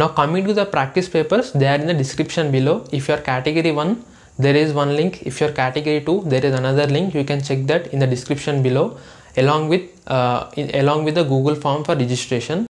now coming to the practice papers they are in the description below. If you are category 1 there is one link. If you're category 2 there is another link. You can check that in the description below along with uh, in, along with the google form for registration.